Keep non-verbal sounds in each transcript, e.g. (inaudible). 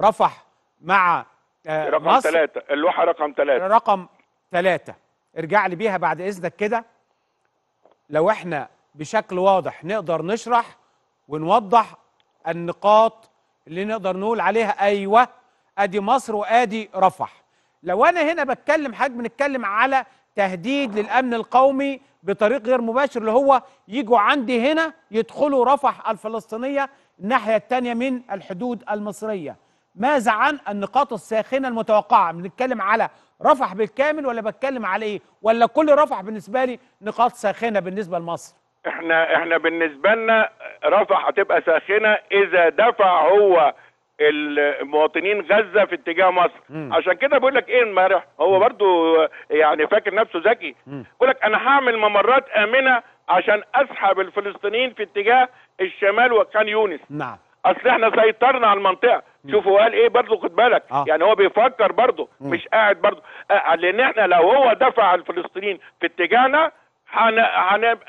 رفح مع آه، رقم مصر. ثلاثة اللوحة رقم ثلاثة رقم ثلاثة ارجع لي بيها بعد إذنك كده. لو إحنا بشكل واضح نقدر نشرح ونوضح النقاط اللي نقدر نقول عليها أيوة أدي مصر وأدي رفح. لو أنا هنا بتكلم حضرتك بنتكلم على تهديد للأمن القومي بطريق غير مباشر اللي هو يجوا عندي هنا يدخلوا رفح الفلسطينية الناحية التانية من الحدود المصرية. ماذا عن النقاط الساخنة المتوقعة؟ بنتكلم على رفح بالكامل ولا بتكلم على إيه؟ ولا كل رفح بالنسبة لي نقاط ساخنة بالنسبة لمصر؟ إحنا إحنا بالنسبة لنا رفح هتبقى ساخنة إذا دفع هو المواطنين غزة في اتجاه مصر. مم. عشان كده بقول لك إيه امبارح هو برضو يعني فاكر نفسه ذكي. بقول لك أنا هعمل ممرات آمنة عشان أسحب الفلسطينيين في اتجاه الشمال وكان يونس. نعم. أصل إحنا سيطرنا على المنطقة. شوفوا قال إيه برضه خد بالك آه. يعني هو بيفكر برضه. مش قاعد برضه آه لأن إحنا لو هو دفع الفلسطينيين في اتجاهنا هن...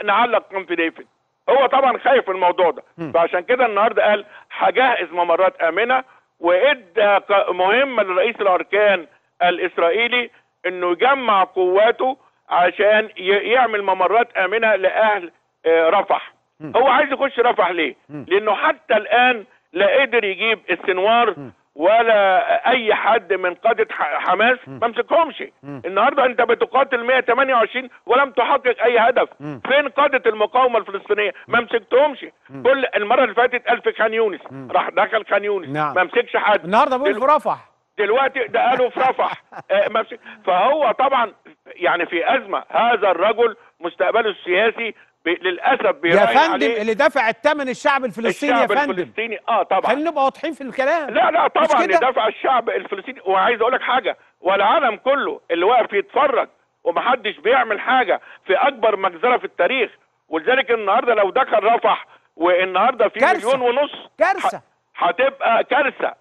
هنعلق كامب ديفيد هو طبعا خايف من الموضوع ده. فعشان كده النهارده قال هجهز ممرات آمنة وادى مهمه لرئيس الأركان الإسرائيلي إنه يجمع قواته عشان ي... يعمل ممرات آمنة لأهل آه، رفح. هو عايز يخش رفح ليه؟ لأنه حتى الآن لا قدر يجيب السنوار ولا أي حد من قادة حماس ما مسكهمش. النهارده أنت بتقاتل 128 ولم تحقق أي هدف. مم. فين قادة المقاومة الفلسطينية؟ ما مسكتهمش. كل المرة اللي فاتت قال في خان يونس. راح دخل خان يونس. نعم. ما مسكش حد. النهارده دلو- في رفح دلوقتي ده قالوا في رفح (laughs) آه، فهو طبعا يعني في أزمة. هذا الرجل مستقبله السياسي ب- للأسف يا فندم عليه اللي دفع الثمن الشعب الفلسطيني الشعب يا فندم. الفلسطيني. آه طبعا. خلينا نبقى واضحين في الكلام. لا لا طبعا كده؟ دفع الشعب الفلسطيني. وعايز أقول لك حاجة والعالم كله اللي واقف يتفرج ومحدش بيعمل حاجة في أكبر مجزرة في التاريخ ولذلك النهارده لو دخل رفح والنهاردة في كارثة. مليون ونص كارثة. ه- هتبقى كارثة.